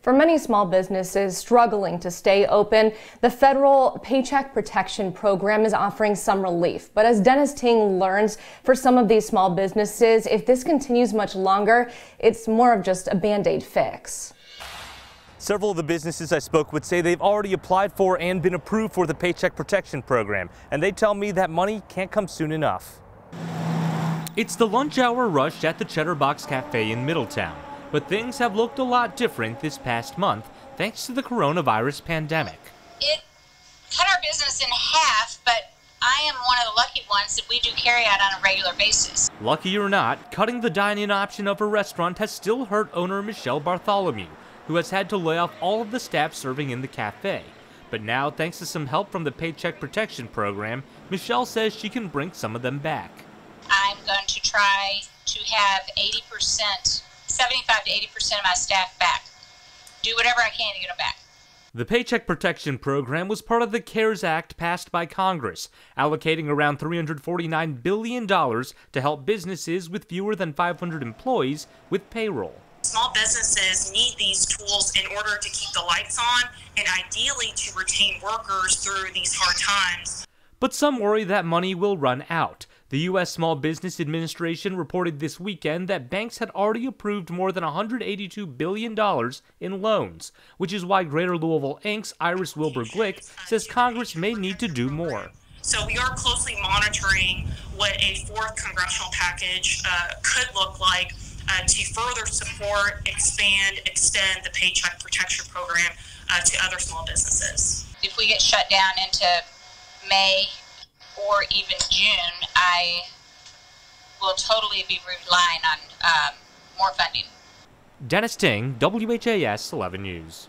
For many small businesses struggling to stay open, the federal Paycheck Protection Program is offering some relief. But as Dennis Ting learns, for some of these small businesses, if this continues much longer, it's more of just a band aid fix. Several of the businesses I spoke with say they've already applied for and been approved for the Paycheck Protection Program, and they tell me that money can't come soon enough. It's the lunch hour rush at the Cheddar Box Cafe in Middletown. But things have looked a lot different this past month thanks to the coronavirus pandemic. It cut our business in half, but I am one of the lucky ones that we do carry out on a regular basis. Lucky or not, cutting the dine-in option of her restaurant has still hurt owner Michelle Bartholomew, who has had to lay off all of the staff serving in the cafe. But now, thanks to some help from the Paycheck Protection Program, Michelle says she can bring some of them back. I'm going to try to have 80% 75 to 80% of my staff back. Do whatever I can to get them back. The Paycheck Protection Program was part of the CARES Act passed by Congress, allocating around $349 billion to help businesses with fewer than 500 employees with payroll. Small businesses need these tools in order to keep the lights on and ideally to retain workers through these hard times. But some worry that money will run out. The U.S. Small Business Administration reported this weekend that banks had already approved more than $182 billion in loans, which is why Greater Louisville Inc.'s Iris Wilbur Glick says Congress may need to do more. So we are closely monitoring what a fourth congressional package uh, could look like uh, to further support, expand, extend the Paycheck Protection Program uh, to other small businesses. If we get shut down into May or even June, I will totally be relying on um, more funding. Dennis Ting, WHAS 11 News.